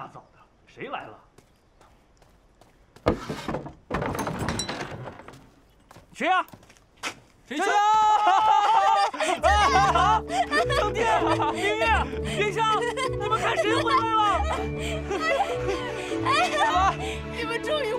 大早的，谁来了？谁呀？谁呀？成帝、明月、云香，你们看谁回来了？哎呀，你们终于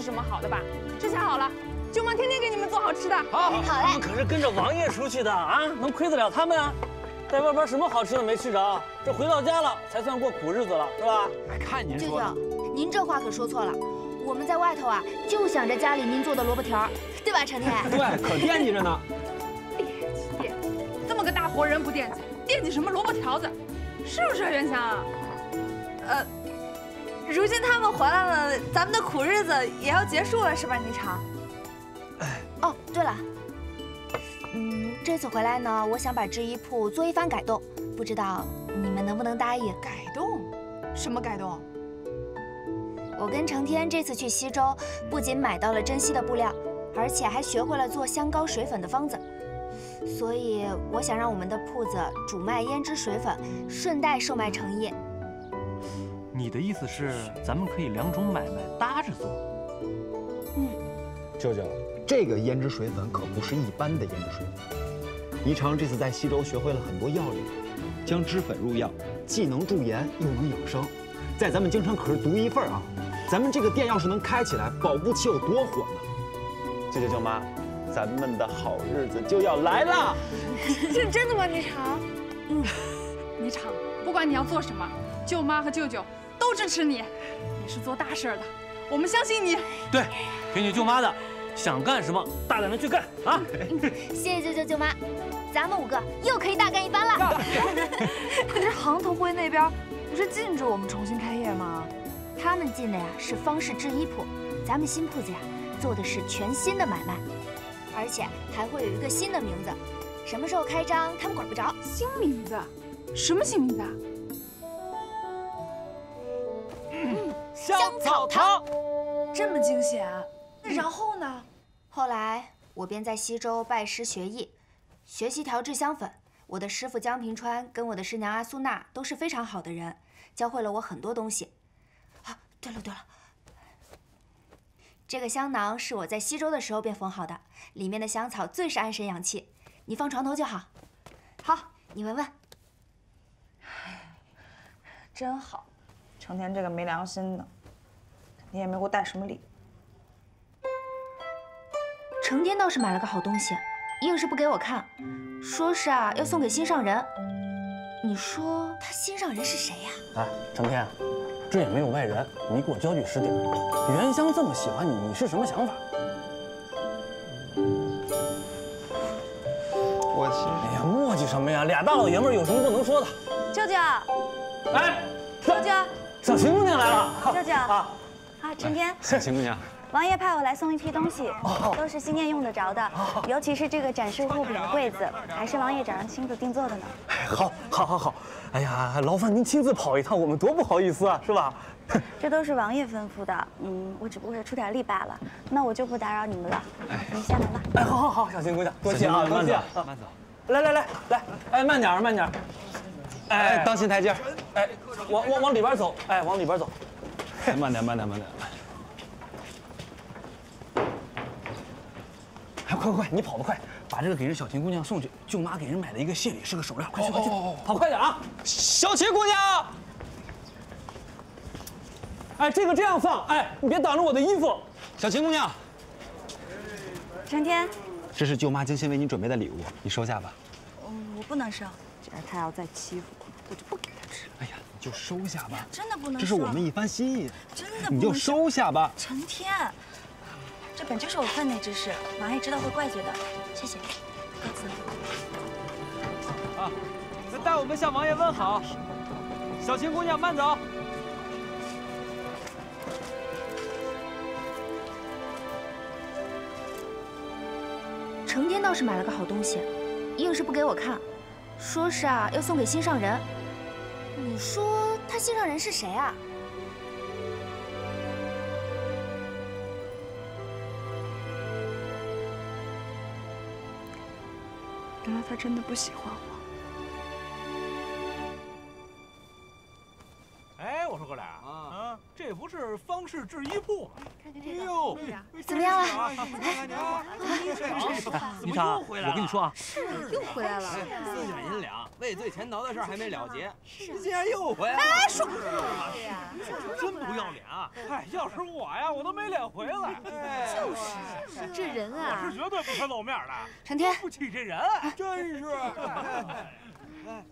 吃什么好的吧？这下好了，舅妈天天给你们做好吃的。好，好嘞我们可是跟着王爷出去的啊，能亏得了他们啊？在外边什么好吃的没吃着，这回到家了才算过苦日子了，是吧？哎，看您舅说的，舅，您这话可说错了。我们在外头啊，就想着家里您做的萝卜条，对吧，成天？对，可惦记着呢。惦记，这么个大活人不惦记，惦记什么萝卜条子？是不是元香啊？呃，如今他们回来了，咱们的苦日子也要结束了，是吧，霓裳？哦，对了，嗯，这次回来呢，我想把制衣铺做一番改动，不知道你们能不能答应？改动？什么改动？我跟成天这次去西周，不仅买到了珍稀的布料，而且还学会了做香膏水粉的方子。所以我想让我们的铺子主卖胭脂水粉，顺带售卖成衣。你的意思是，咱们可以两种买卖搭着做？嗯舅舅，这个胭脂水粉可不是一般的胭脂水粉。霓裳这次在西周学会了很多药理，将脂粉入药，既能驻颜又能养生，在咱们京城可是独一份啊！咱们这个店要是能开起来，保不齐有多火呢！舅舅舅妈，咱们的好日子就要来了！是真的吗，霓裳？嗯，霓裳，不管你要做什么，舅妈和舅舅都支持你。你是做大事的，我们相信你。对，听你舅妈的，想干什么大胆的去干啊！谢谢舅舅舅妈，咱们五个又可以大干一番了。可是杭头会那边不是禁止我们重新开业吗？他们进的呀是方氏制衣铺，咱们新铺子呀做的是全新的买卖，而且还会有一个新的名字。什么时候开张，他们管不着。新名字？什么新名字香草堂。这么惊险？那然后呢？后来我便在西周拜师学艺，学习调制香粉。我的师傅江平川跟我的师娘阿苏娜都是非常好的人，教会了我很多东西。啊，对了对了，这个香囊是我在西周的时候便缝好的，里面的香草最是安神养气，你放床头就好。好，你闻闻。真好，成天这个没良心的，肯定也没给我带什么礼。成天倒是买了个好东西，硬是不给我看，说是啊要送给心上人。你说他心上人是谁呀、哎，成天，这也没有外人，你给我交句实底儿。原香这么喜欢你，你是什么想法？我其哎呀，磨叽什么呀？俩大老爷们有什么不能说的？舅舅，哎，舅舅，小秦姑娘来了。舅舅啊，啊，成天，实小秦姑娘，王爷派我来送一批东西，都是新年用得着的，尤其是这个展示物品的柜子，还是王爷找人亲自定做的呢。哎，好，好，好，好。哎呀，劳烦您亲自跑一趟，我们多不好意思啊，是吧？这都是王爷吩咐的，嗯，我只不过是出点力罢了。那我就不打扰你们了，您下门吧。哎，好，好，好，小秦姑娘，多谢啊，多慢走谢啊。慢走。来来来来，哎，慢点儿，慢点儿。哎，当心台阶。哎，往往往里边走，哎，往里边走。哎慢点，慢点，慢点。哎，快快快，你跑得快，把这个给人小秦姑娘送去。舅妈给人买了一个谢礼，是个手链，快去快去，跑快点啊！小秦姑娘，哎，这个这样放，哎，你别挡着我的衣服。小秦姑娘，成天，这是舅妈精心为你准备的礼物，你收下吧。嗯，我不能收。既然他要再欺负我，就不给他吃了。哎呀，你就收下吧，真的不能这是我们一番心意，真的你就收下吧。成天，这本就是我分内之事，王爷知道会怪罪的。谢谢，告辞。啊，那代我们向王爷问好。小青姑娘慢走。成天倒是买了个好东西，硬是不给我看，说是啊要送给心上人。你说他心上人是谁啊？原来他真的不喜欢我。是方氏制衣铺吗？哎呦，怎么样啊？李长，我跟你说啊，又回来了。四卷银两，畏罪潜逃的事还没了结，你竟然又回来了！哎，说，真不要脸啊！哎，要是我呀，我都没脸回来。就是，这人啊，我是绝对不会露面的。成天，不起这人，真是。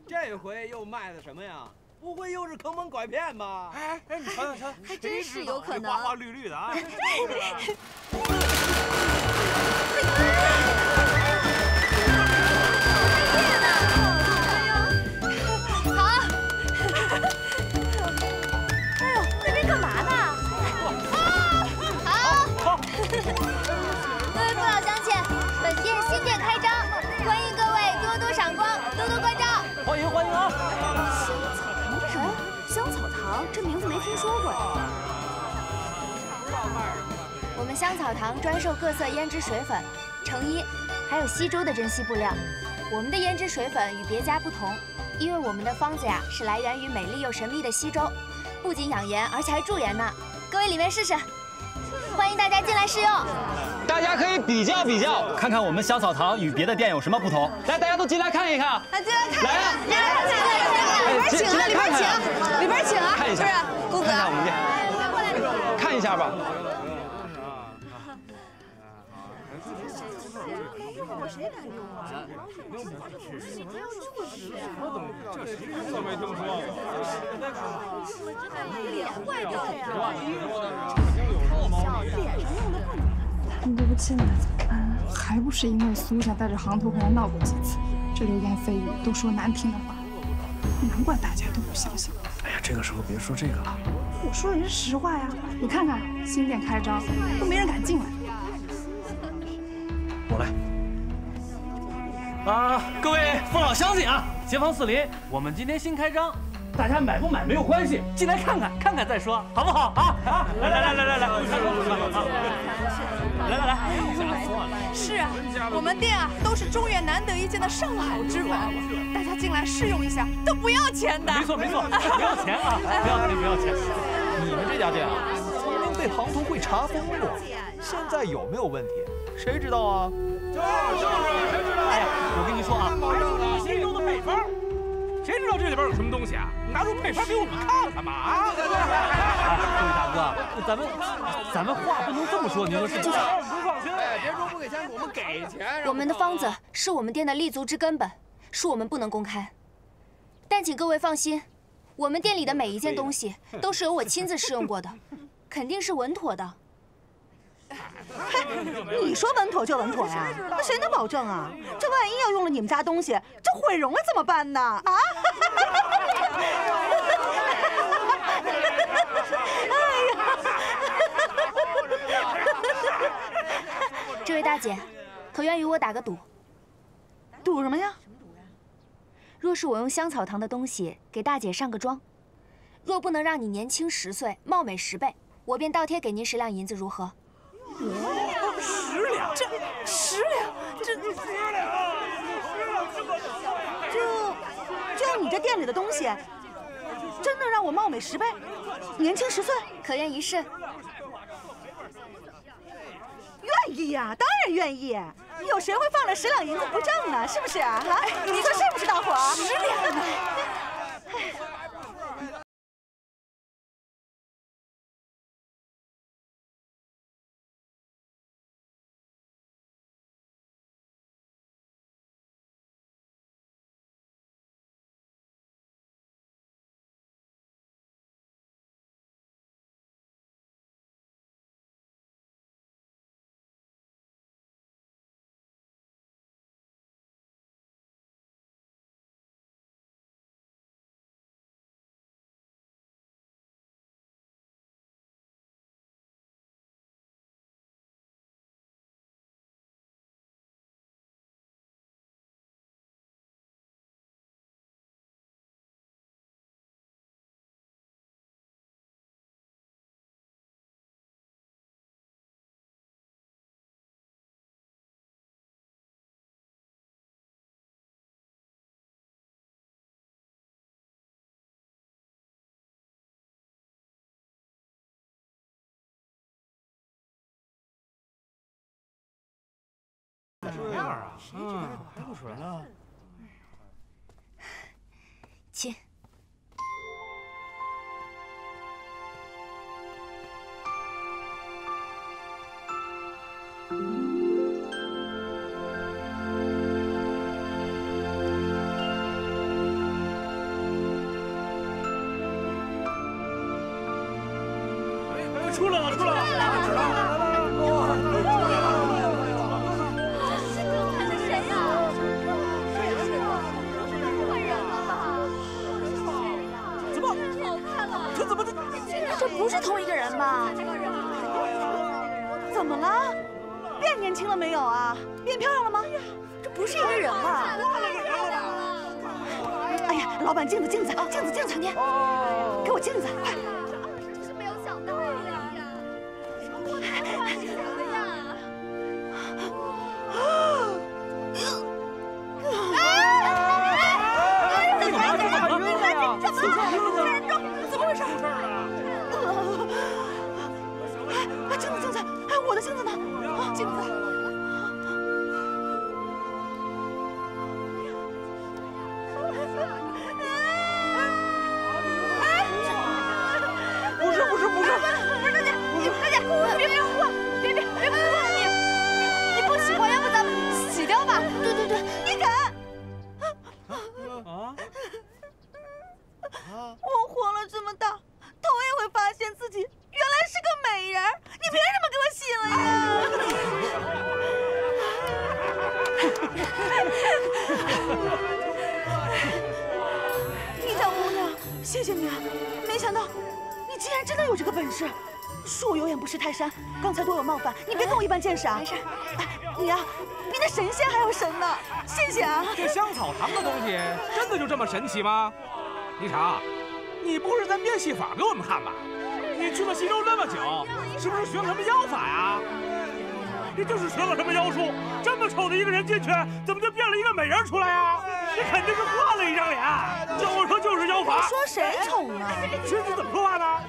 这回又卖的什么呀？不会又是坑蒙拐骗吧？哎哎，你瞧瞧瞧，还真是有可能，花花绿绿的啊！我们香草堂专售各色胭脂水粉、成衣，还有西周的珍稀布料。我们的胭脂水粉与别家不同，因为我们的方子呀是来源于美丽又神秘的西周，不仅养颜，而且还驻颜呢。各位里面试试，欢迎大家进来试用。大家可以比较比较，看看我们香草堂与别的店有什么不同。来，大家都进来看一看。来，进来看。来啊！进来看，里边请啊，里边请，里边请啊。看一下，公子，看一下我们店，看一下吧。谁敢用啊？我怎么这谁都没听说过？脸坏掉了呀！脸上用的不能。他们都不进来怎么办？还不是因为苏家带着行头回来闹过几次，这流言蜚语都说难听的话，难怪大家都不相信。哎呀，这个时候别说这个了。我说的是实话呀！你看看新店开张，都没人敢进来。我来。啊，各位父老乡亲啊，街坊四邻，我们今天新开张，大家买不买没有关系，进来看看，看看再说，好不好啊？啊，来来来来来来，来来来，是啊，我们店啊都是中原难得一见的上好之粉，大家进来试用一下，都不要钱的。没错没错，不要钱啊，不要钱不要钱。你们这家店啊，曾经被行头会查封过，现在有没有问题？谁知道啊？就是就是谁知道？哎呀，我跟你说啊，谁知道这里边有什么东西啊？拿出配方给我们看看嘛！啊！各位大哥，咱们咱们话不能这么说，您说是不是？不放心，别说不给钱，我们给钱。我们的方子是我们店的立足之根本，是我们不能公开。但请各位放心，我们店里的每一件东西都是由我亲自试用过的，肯定是稳妥的。你说稳妥就稳妥呀？那谁能保证啊？这万一要用了你们家东西，这毁容了怎么办呢？啊！哎呀！这位大姐，可愿与我打个赌？赌什么呀？若是我用香草堂的东西给大姐上个妆，若不能让你年轻十岁、貌美十倍，我便倒贴给您十两银子，如何？十两，这十两，这十两，就就你这店里的东西，真能让我貌美十倍，年轻十岁？可愿一试？愿意呀，当然愿意。有谁会放了十两银子不挣呢？是不是啊？啊，你说是不是，大伙儿？十两。啊？嗯，还不水呢。请。出别跟我一般见识啊！没事。你呀、比那神仙还要神呢！谢谢啊！这香草糖的东西真的就这么神奇吗？霓裳，你不是在变戏法给我们看吧？你去了西周这么久，是不是学了什么妖法呀？你就是学了什么妖术？这么丑的一个人进去，怎么就变了一个美人出来呀？你肯定是换了一张脸。叫我说就是妖法。你说谁丑呢？狮子怎么说话呢？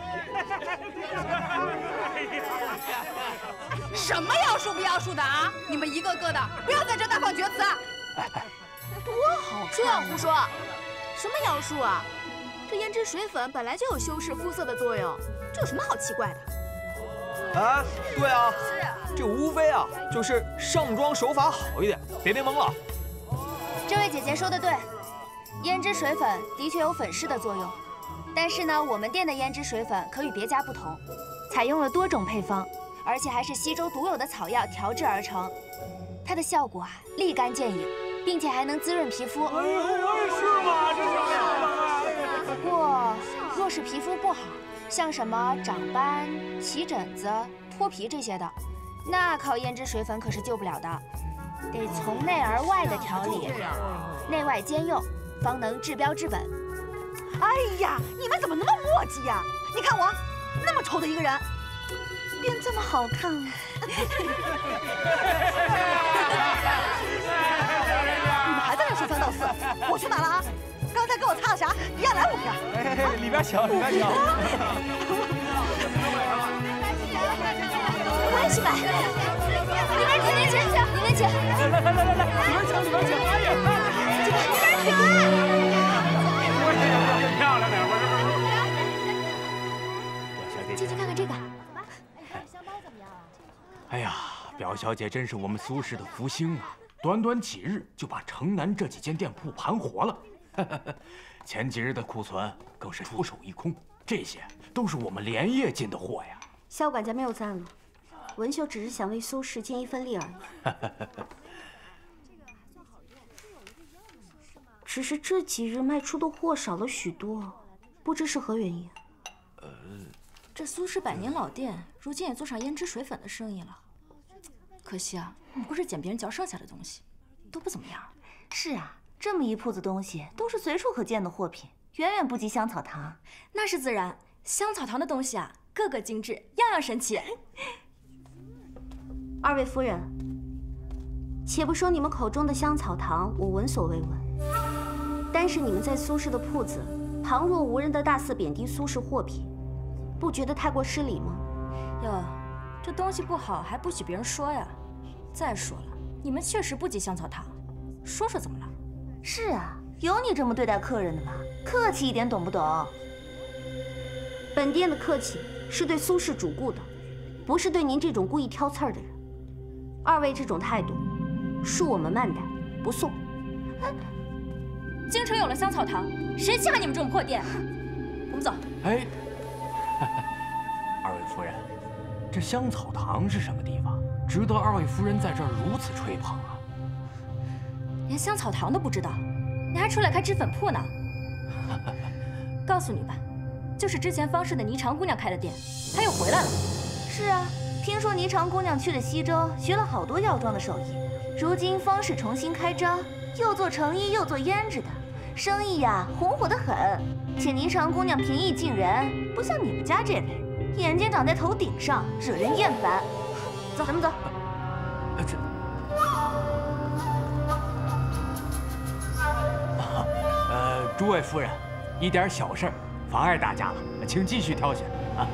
什么妖术不妖术的啊？你们一个个的不要在这大放厥词啊！多好看！这样胡说，什么妖术啊？这胭脂水粉本来就有修饰肤色的作用，这有什么好奇怪的？哎，对啊，这无非啊就是上妆手法好一点，别别懵了。这位姐姐说的对，胭脂水粉的确有粉饰的作用，但是呢，我们店的胭脂水粉可与别家不同，采用了多种配方，而且还是西周独有的草药调制而成，它的效果啊立竿见影，并且还能滋润皮肤。哎是吗？这是 不过，若是皮肤不好，像什么长斑、起疹子、脱皮这些的，那靠胭脂水粉可是救不了的，得从内而外的调理，内外兼用，方能治标治本。哎呀，你们怎么那么磨叽呀？你看我，那么丑的一个人，变这么好看了。你们还在这说三道四，我去买了啊！刚才给我擦了啥？一样来五瓶。哎，里边请，里边请。我也去买。里边请，里边请，里边请。来来来来来，里边请，里边请。里面请啊！漂亮点，我哎呀，表小姐真是我们苏氏的福星啊！短短几日就把城南这几间店铺盘活了。前几日的库存更是出手一空，这些都是我们连夜进的货呀。肖管家谬赞了，文秀只是想为苏氏尽一份力而已。只是这几日卖出的货少了许多，不知是何原因。这苏氏百年老店，如今也做上胭脂水粉的生意了。可惜啊，不过是捡别人嚼剩下的东西，都不怎么样。是啊，这么一铺子东西都是随处可见的货品，远远不及香草堂。那是自然，香草堂的东西啊，个个精致，样样神奇。二位夫人，且不说你们口中的香草堂，我闻所未闻。单是你们在苏氏的铺子，旁若无人的大肆贬低苏氏货品，不觉得太过失礼吗？哟，这东西不好还不许别人说呀。再说了，你们确实不及香草堂，说说怎么了？是啊，有你这么对待客人的吗？客气一点，懂不懂？本店的客气是对苏氏主顾的，不是对您这种故意挑刺儿的人。二位这种态度，恕我们慢待，不送。京城有了香草堂，谁稀罕你们这种破店？我们走。哎，二位夫人，这香草堂是什么地方？值得二位夫人在这儿如此吹捧啊？连香草堂都不知道，你还出来开脂粉铺呢？告诉你吧，就是之前方氏的霓裳姑娘开的店，她又回来了。是啊，听说霓裳姑娘去了西周，学了好多药妆的手艺。如今方氏重新开张，又做成衣又做胭脂的，生意呀红火得很。且霓裳姑娘平易近人，不像你们家这位，眼睛长在头顶上，惹人厌烦。走，咱们走。这，呃，诸位夫人，一点小事儿，妨碍大家了，请继续挑选啊。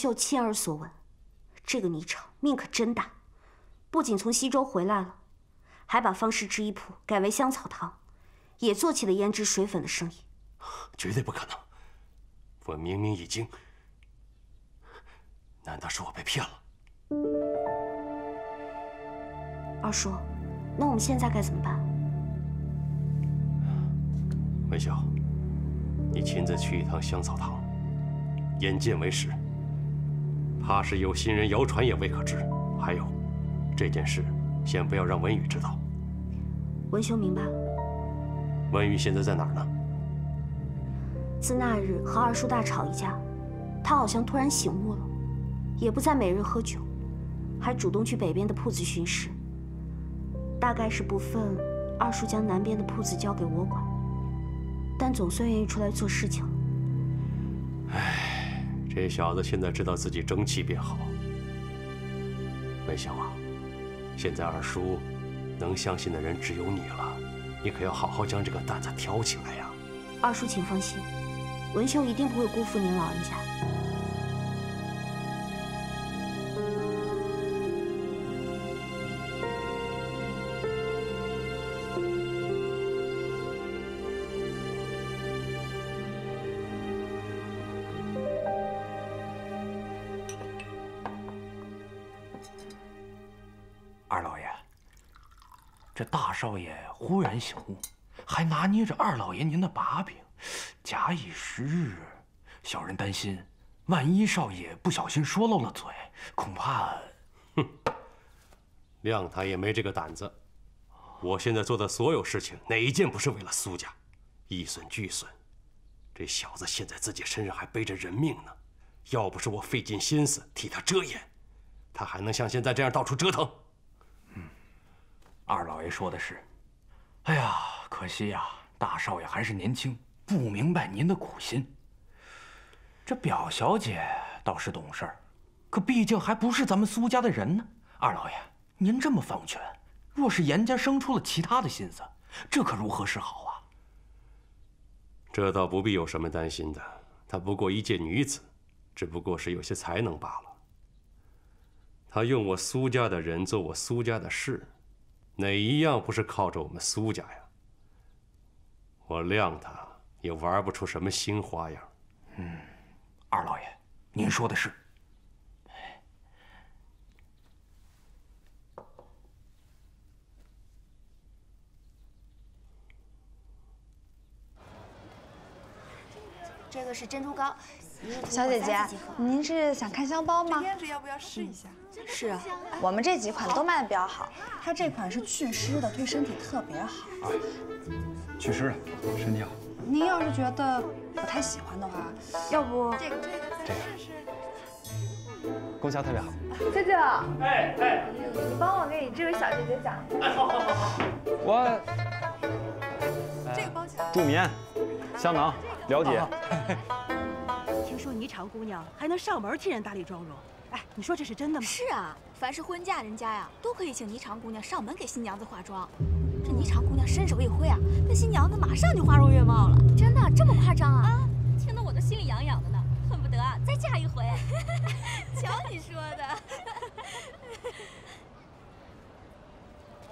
秀亲耳所闻。这个霓裳命可真大，不仅从西周回来了，还把方氏制衣铺改为香草堂，也做起了胭脂水粉的生意。绝对不可能！我明明已经……难道是我被骗了？二叔，那我们现在该怎么办？文秀，你亲自去一趟香草堂，眼见为实。怕是有心人谣传也未可知。还有，这件事先不要让文宇知道。文兄明白了。文宇现在在哪儿呢？自那日和二叔大吵一架，他好像突然醒悟了，也不再每日喝酒，还主动去北边的铺子巡视。大概是不忿二叔将南边的铺子交给我管，但总算愿意出来做事情了。这小子现在知道自己争气便好。文秀啊，现在二叔能相信的人只有你了，你可要好好将这个担子挑起来呀。二叔，请放心，文秀一定不会辜负您老人家。二老爷，这大少爷忽然醒悟，还拿捏着二老爷您的把柄，假以时日，小人担心，万一少爷不小心说漏了嘴，恐怕……哼，谅他也没这个胆子。我现在做的所有事情，哪一件不是为了苏家？一损俱损。这小子现在自己身上还背着人命呢，要不是我费尽心思替他遮掩，他还能像现在这样到处折腾？二老爷说的是，哎呀，可惜呀，大少爷还是年轻，不明白您的苦心。这表小姐倒是懂事儿，可毕竟还不是咱们苏家的人呢。二老爷，您这么放权，若是严家生出了其他的心思，这可如何是好啊？这倒不必有什么担心的，她不过一介女子，只不过是有些才能罢了。她用我苏家的人做我苏家的事。哪一样不是靠着我们苏家呀？我谅他也玩不出什么新花样。嗯，二老爷，您说的是。这个是珍珠糕，小姐姐，您是想看香包吗？胭脂要不要试一下？是啊，我们这几款都卖的比较好。它这款是祛湿的，对身体特别好。啊，祛湿的，身体好。您要是觉得不太喜欢的话，要不这个这个这个功效特别好。舅舅，哎哎，你帮我给你这位小姐姐讲一下。哎，好好好好。我这个包起来。助眠、香囊了解。霓裳姑娘还能上门替人打理妆容，哎，你说这是真的吗？是啊，凡是婚嫁人家呀，都可以请霓裳姑娘上门给新娘子化妆。这霓裳姑娘伸手一挥啊，那新娘子马上就花容月貌了。真的这么夸张啊？啊，听得我都心里痒痒的呢，恨不得啊再嫁一回。瞧你说的。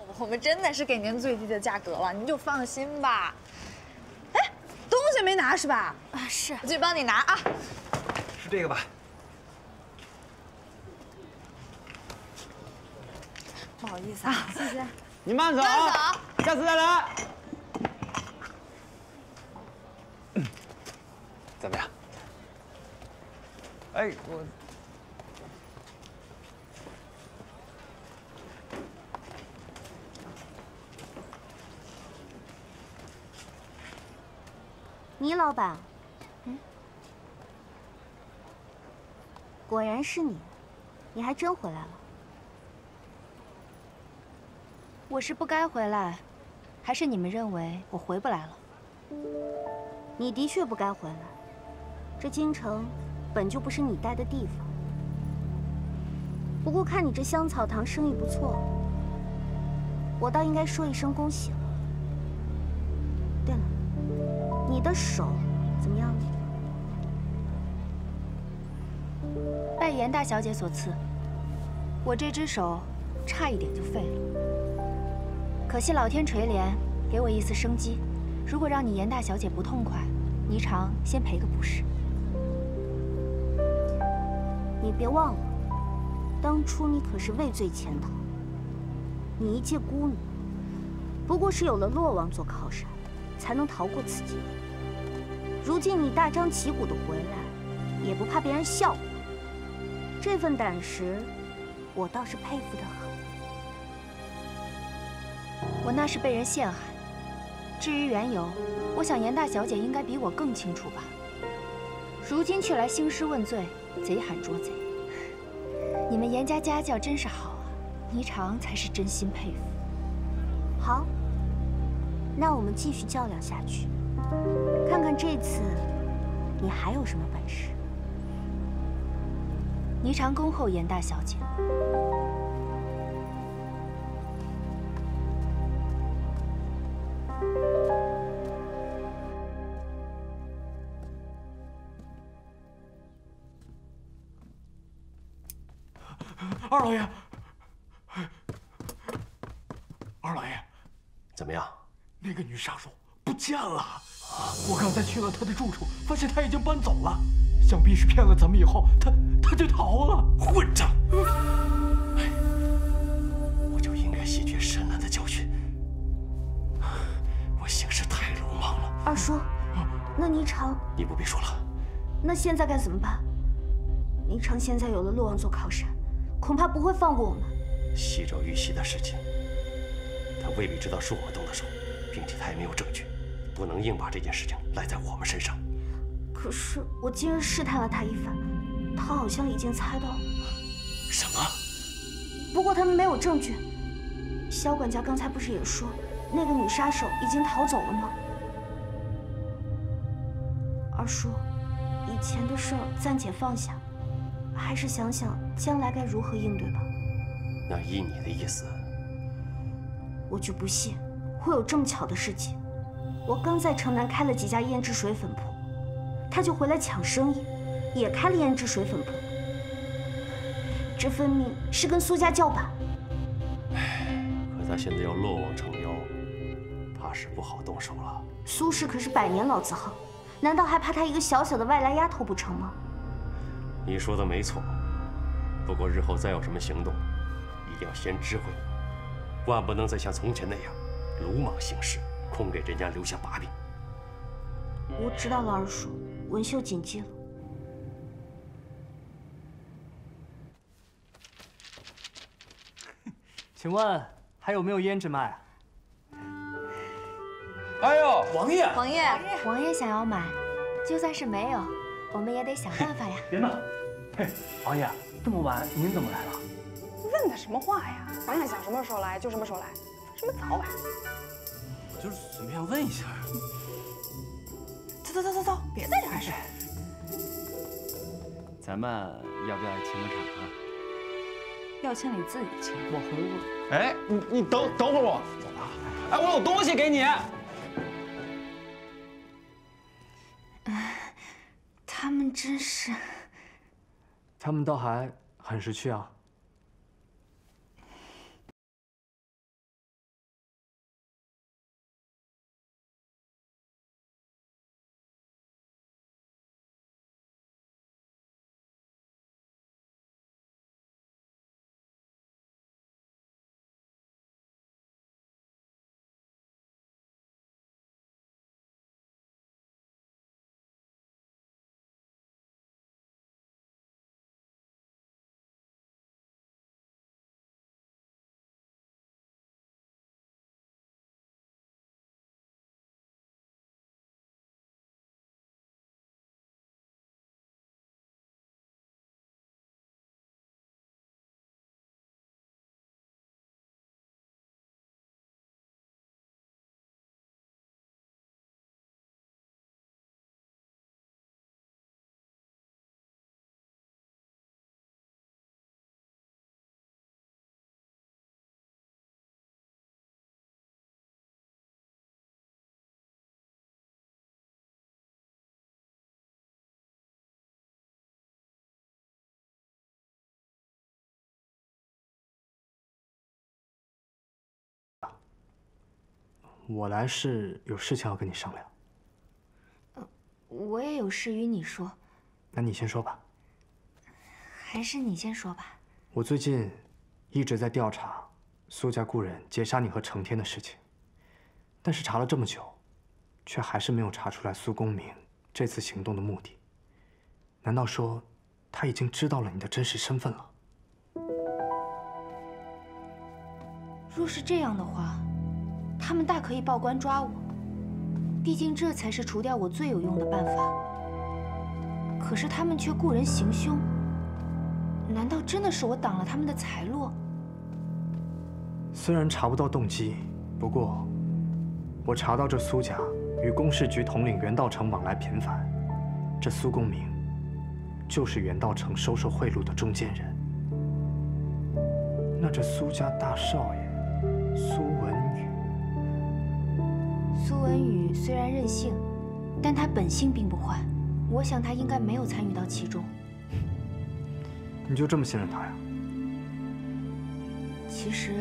我们真的是给您最低的价格了，您就放心吧。哎，东西没拿是吧？啊，是。我去帮你拿啊。是这个吧？不好意思啊，谢谢。你慢走啊，下次再来。怎么样？哎，我。倪老板，嗯，果然是你，你还真回来了。我是不该回来，还是你们认为我回不来了？你的确不该回来，这京城本就不是你待的地方。不过看你这香草堂生意不错，我倒应该说一声恭喜了。你的手怎么样？拜严大小姐所赐，我这只手差一点就废了。可惜老天垂怜，给我一丝生机。如果让你严大小姐不痛快，霓裳先赔个不是。你别忘了，当初你可是畏罪潜逃。你一介孤女，不过是有了洛王做靠山，才能逃过此劫。如今你大张旗鼓的回来，也不怕别人笑话，这份胆识，我倒是佩服的很。我那是被人陷害，至于缘由，我想严大小姐应该比我更清楚吧。如今却来兴师问罪，贼喊捉贼。你们严家家教真是好啊，霓裳才是真心佩服。好，那我们继续较量下去。看看这次你还有什么本事？霓裳恭候严大小姐。了他的住处，发现他已经搬走了，想必是骗了咱们以后，他他就逃了。混账！我就应该吸取深蓝的教训，我行事太鲁莽了。二叔，那霓裳……你不必说了。那现在该怎么办？霓裳现在有了洛王做靠山，恐怕不会放过我们。西周玉玺的事情，他未必知道是我们动的手，并且他也没有证据。不能硬把这件事情赖在我们身上。可是我今日试探了他一番，他好像已经猜到了。什么？不过他们没有证据。萧管家刚才不是也说，那个女杀手已经逃走了吗？二叔，以前的事儿暂且放下，还是想想将来该如何应对吧。那依你的意思，我就不信会有这么巧的事情。我刚在城南开了几家胭脂水粉铺，他就回来抢生意，也开了胭脂水粉铺。这分明是跟苏家叫板。可他现在要落网成妖，怕是不好动手了。苏氏可是百年老字号，难道还怕他一个小小的外来丫头不成吗？你说的没错，不过日后再有什么行动，一定要先知会我，万不能再像从前那样鲁莽行事。空给人家留下把柄。我知道了，二叔，文秀谨记了。请问还有没有胭脂卖啊？哎呦，王爷，王爷，王爷想要买，就算是没有，我们也得想办法呀。别闹！嘿，王爷，这么晚您怎么来了？问他什么话呀？王爷想什么时候来就什么时候来，什么早晚？就是随便问一下。走走走走走，别在这碍事。咱们要不要请个场啊？要请你自己请，我回屋。哎，你你等等会儿我，哎，我有东西给你。他们真是……他们倒还很识趣啊。我来是有事情要跟你商量。我也有事与你说，那你先说吧。还是你先说吧。我最近一直在调查苏家故人劫杀你和成天的事情，但是查了这么久，却还是没有查出来苏公明这次行动的目的。难道说他已经知道了你的真实身份了？若是这样的话，他们大可以报官抓我，毕竟这才是除掉我最有用的办法。可是他们却雇人行凶，难道真的是我挡了他们的财路？虽然查不到动机，不过我查到这苏家与公事局统领袁道成往来频繁，这苏公明就是袁道成收受贿赂的中间人。那这苏家大少爷苏文，苏文宇虽然任性，但他本性并不坏，我想他应该没有参与到其中。你就这么信任他呀？其实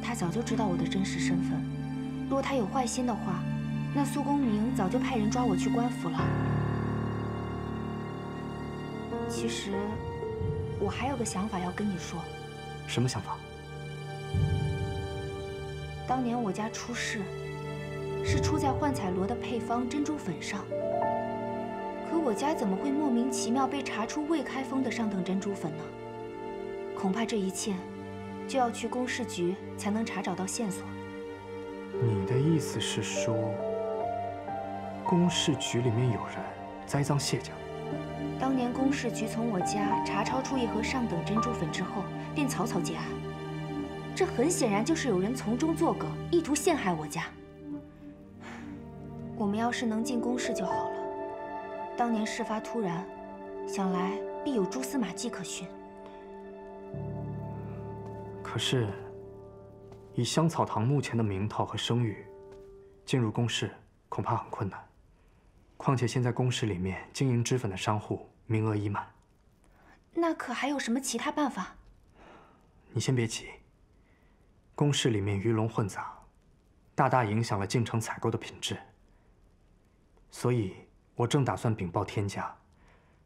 他早就知道我的真实身份，若他有坏心的话，那苏公明早就派人抓我去官府了。其实我还有个想法要跟你说。什么想法？当年我家出事，是出在幻彩罗的配方珍珠粉上。可我家怎么会莫名其妙被查出未开封的上等珍珠粉呢？恐怕这一切，就要去公事局才能查找到线索。你的意思是说，公事局里面有人栽赃谢家？当年公事局从我家查抄出一盒上等珍珠粉之后，便草草结案。这很显然就是有人从中作梗，意图陷害我家。我们要是能进宫室就好了。当年事发突然，想来必有蛛丝马迹可寻。可是，以香草堂目前的名头和声誉，进入宫室恐怕很困难。况且现在宫室里面经营脂粉的商户名额已满。那可还有什么其他办法？你先别急。宫室里面鱼龙混杂，大大影响了进城采购的品质。所以，我正打算禀报天家，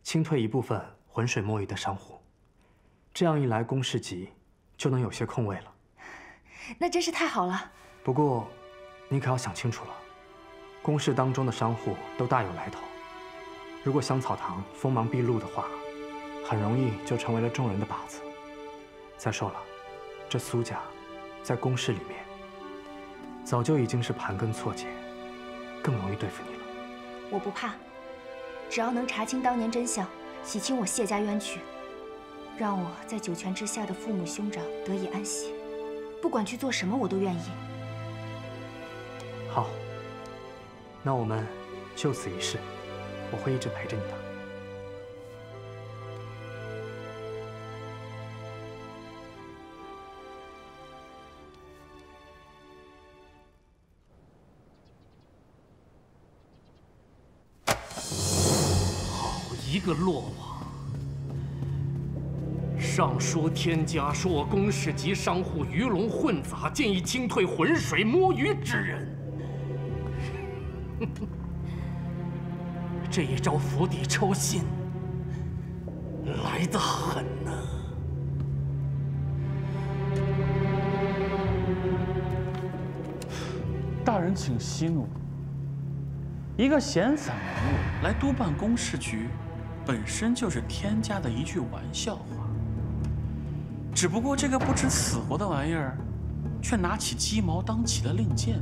清退一部分浑水摸鱼的商户。这样一来，公事级就能有些空位了。那真是太好了。不过，你可要想清楚了，公事当中的商户都大有来头。如果香草堂锋芒毕露的话，很容易就成为了众人的靶子。再说了，这苏家。在公事里面，早就已经是盘根错节，更容易对付你了。我不怕，只要能查清当年真相，洗清我谢家冤屈，让我在九泉之下的父母兄长得以安息，不管去做什么，我都愿意。好，那我们就此一试，我会一直陪着你的。个落网。上书天家说我公事及商户鱼龙混杂，建议清退浑水摸鱼之人。这一招釜底抽薪，来得狠呐！大人请息怒。一个闲散人物来督办公事局，本身就是天家的一句玩笑话。只不过这个不知死活的玩意儿，却拿起鸡毛当起了令箭，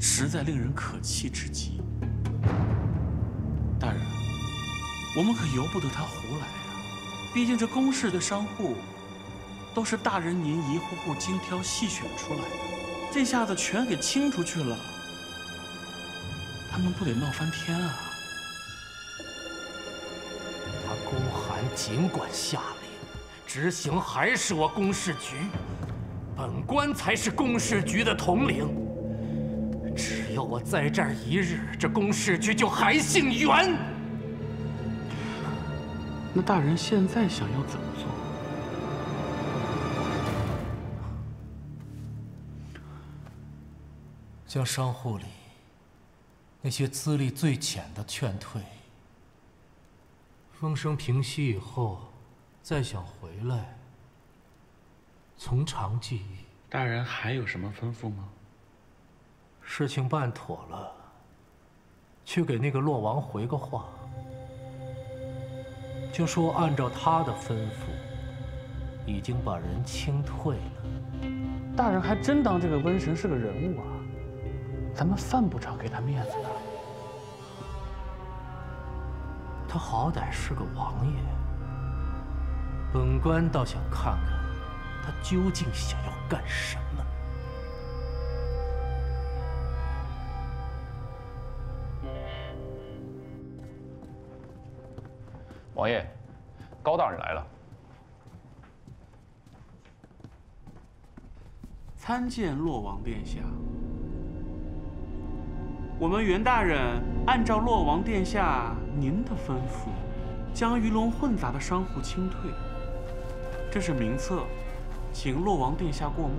实在令人可气至极。大人，我们可由不得他胡来啊！毕竟这公事的商户，都是大人您一户户精挑细选出来的。这下子全给清出去了，他们不得闹翻天啊！尽管下令，执行还是我公事局，本官才是公事局的统领。只要我在这儿一日，这公事局就还姓袁。那大人现在想要怎么做？将商户里那些资历最浅的劝退。风声平息以后，再想回来，从长计议。大人还有什么吩咐吗？事情办妥了，去给那个洛王回个话，就说按照他的吩咐，已经把人清退了。大人还真当这个瘟神是个人物啊？咱们犯不着给他面子的。他好歹是个王爷，本官倒想看看他究竟想要干什么。王爷，高大人来了。参见洛王殿下。我们袁大人按照洛王殿下您的吩咐，将鱼龙混杂的商户清退。这是名册，请洛王殿下过目。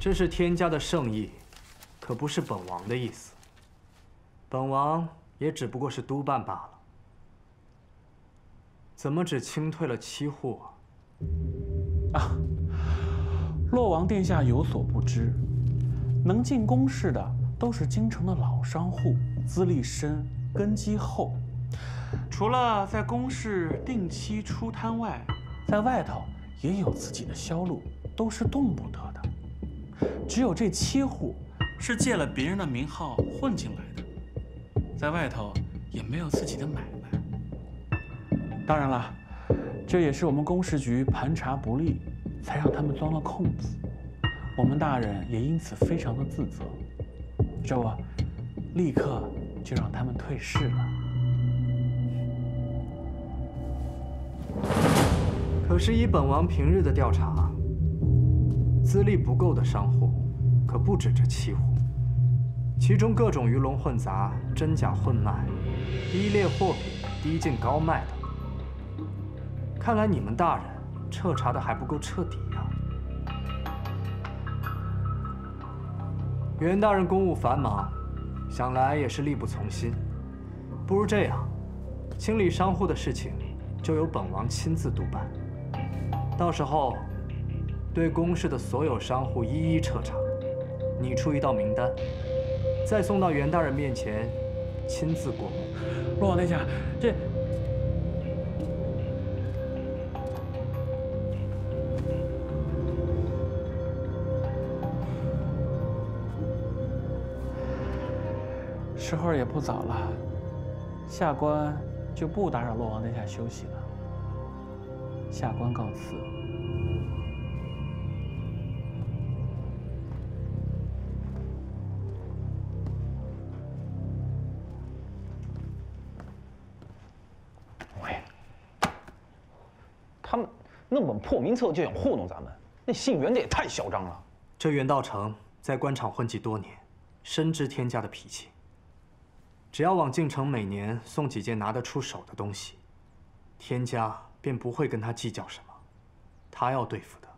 这是天家的圣意，可不是本王的意思。本王也只不过是督办罢了。怎么只清退了七户啊？啊，洛王殿下有所不知，能进宫室的都是京城的老商户，资历深，根基厚。除了在宫室定期出摊外，在外头也有自己的销路，都是动不得的。只有这七户是借了别人的名号混进来的，在外头也没有自己的买卖。当然了，这也是我们宫事局盘查不力，才让他们钻了空子。我们大人也因此非常的自责，这不，立刻就让他们退市了。可是以本王平日的调查，资历不够的商户可不止这七户，其中各种鱼龙混杂、真假混卖、低劣货品低进高卖的。看来你们大人彻查的还不够彻底呀！袁大人公务繁忙，想来也是力不从心。不如这样，清理商户的事情就由本王亲自督办。到时候，对宫室的所有商户一一彻查，拟出一道名单，再送到袁大人面前，亲自过目。洛王殿下，这……时候也不早了，下官就不打扰洛王殿下休息了。下官告辞。喂，他们弄本破名册就想糊弄咱们，那姓袁的也太嚣张了。这袁道成在官场混迹多年，深知天家的脾气。只要往京城每年送几件拿得出手的东西，天家便不会跟他计较什么。他要对付的，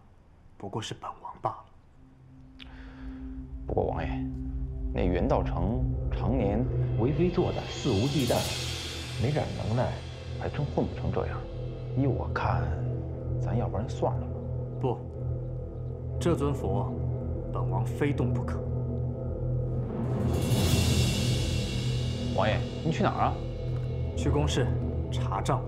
不过是本王罢了。不过王爷，那袁道成常年为非作歹，肆无忌惮，没点能耐，还真混不成这样。依我看，咱要不然算了吧。不，这尊佛，本王非动不可。王爷，您去哪儿啊？去公事查账。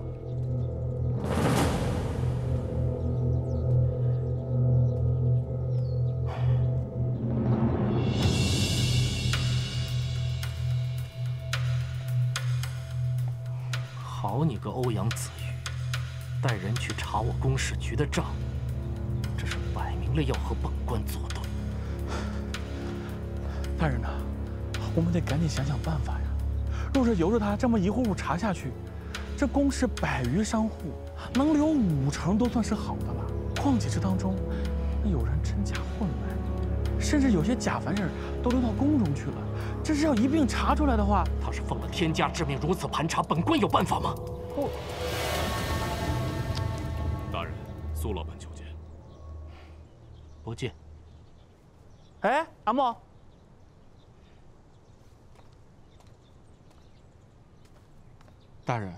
好你个欧阳子玉，带人去查我公事局的账，这是摆明了要和本官作对。大人呐，我们得赶紧想想办法呀！若是由着他这么一户户查下去，这宫室百余商户，能留五成都算是好的了。况且这当中，那有人真假混卖，甚至有些假凡人都流到宫中去了。这是要一并查出来的话，他是奉了天家之命如此盘查，本官有办法吗？不，大人，苏老板求见。不见。哎，阿莫。大人，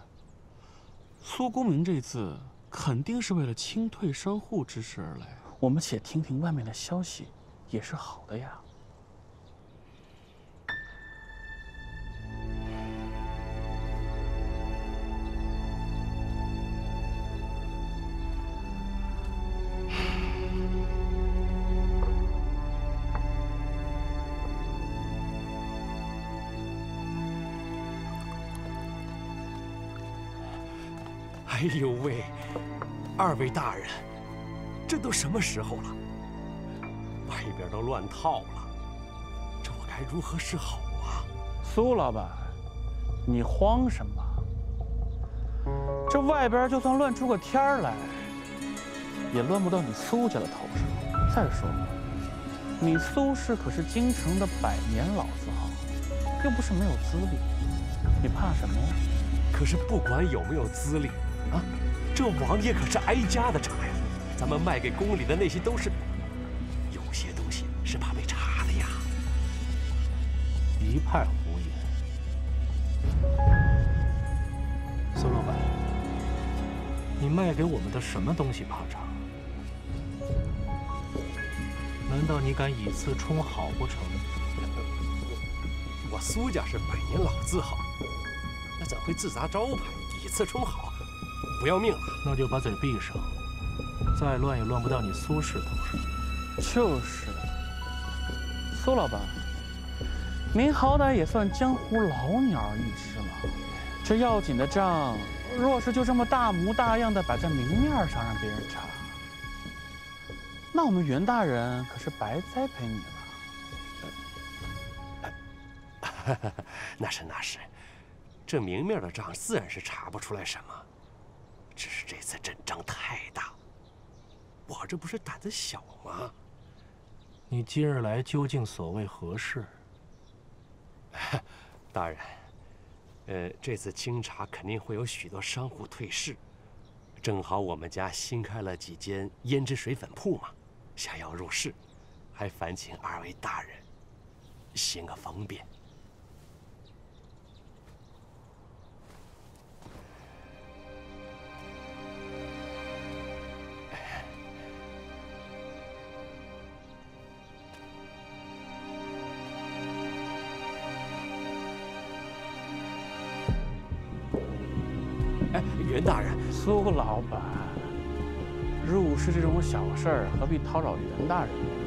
苏公明这次肯定是为了清退商户之事而来，我们且听听外面的消息，也是好的呀。哎呦喂，二位大人，这都什么时候了？外边都乱套了，这我该如何是好啊？苏老板，你慌什么？这外边就算乱出个天儿来，也乱不到你苏家的头上。再说了，你苏氏可是京城的百年老字号，又不是没有资历，你怕什么呀？可是不管有没有资历。啊，这王爷可是挨家的查呀，咱们卖给宫里的那些都是，有些东西是怕被查的呀。一派胡言！苏老板，你卖给我们的什么东西怕查？难道你敢以次充好不成？我苏家是百年老字号，那怎会自砸招牌，以次充好？不要命了，那就把嘴闭上。再乱也乱不到你苏氏头上。就是，苏老板，您好歹也算江湖老鸟一只了。这要紧的账，若是就这么大模大样的摆在明面上让别人查，那我们袁大人可是白栽培你了。那是那是，这明面的账自然是查不出来什么。只是这次阵仗太大，我这不是胆子小吗？你今日来究竟所谓何事？大人，呃，这次清查肯定会有许多商户退市，正好我们家新开了几间胭脂水粉铺嘛，想要入市，还烦请二位大人行个方便。苏老板，入室这种小事儿，何必叨扰袁大人呢？